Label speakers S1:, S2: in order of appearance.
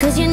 S1: Cause you